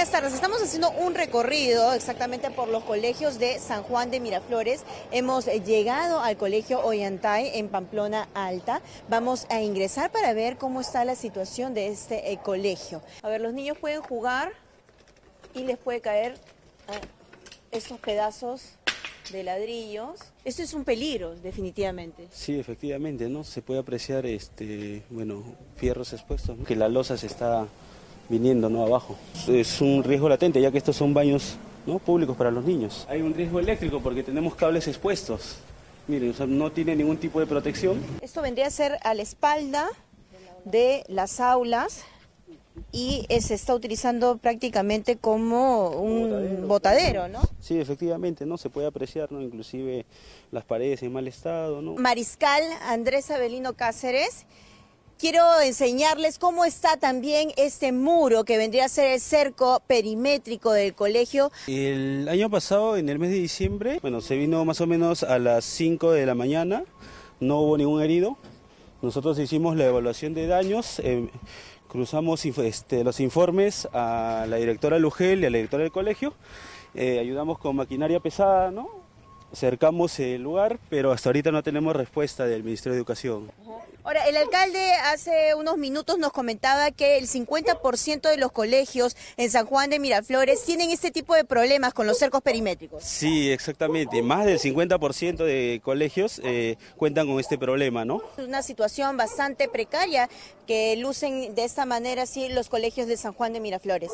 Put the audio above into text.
buenas tardes. Estamos haciendo un recorrido exactamente por los colegios de San Juan de Miraflores. Hemos eh, llegado al colegio Ollantay en Pamplona Alta. Vamos a ingresar para ver cómo está la situación de este eh, colegio. A ver, los niños pueden jugar y les puede caer ah, estos pedazos de ladrillos. Esto es un peligro, definitivamente. Sí, efectivamente, ¿no? Se puede apreciar, este, bueno, fierros expuestos, que la losa se está viniendo, ¿no? Abajo. Es un riesgo latente, ya que estos son baños, ¿no? Públicos para los niños. Hay un riesgo eléctrico porque tenemos cables expuestos. Miren, o sea, no tiene ningún tipo de protección. Esto vendría a ser a la espalda de las aulas y se está utilizando prácticamente como un botadero, ¿no? Sí, efectivamente, ¿no? Se puede apreciar, ¿no? Inclusive las paredes en mal estado, ¿no? Mariscal Andrés Avelino Cáceres. Quiero enseñarles cómo está también este muro que vendría a ser el cerco perimétrico del colegio. El año pasado, en el mes de diciembre, bueno, se vino más o menos a las 5 de la mañana, no hubo ningún herido. Nosotros hicimos la evaluación de daños, eh, cruzamos este, los informes a la directora Lugel y a la directora del colegio, eh, ayudamos con maquinaria pesada, ¿no? cercamos el lugar, pero hasta ahorita no tenemos respuesta del Ministerio de Educación. Ahora, el alcalde hace unos minutos nos comentaba que el 50% de los colegios en San Juan de Miraflores tienen este tipo de problemas con los cercos perimétricos. Sí, exactamente. Más del 50% de colegios eh, cuentan con este problema, ¿no? Es una situación bastante precaria que lucen de esta manera sí los colegios de San Juan de Miraflores.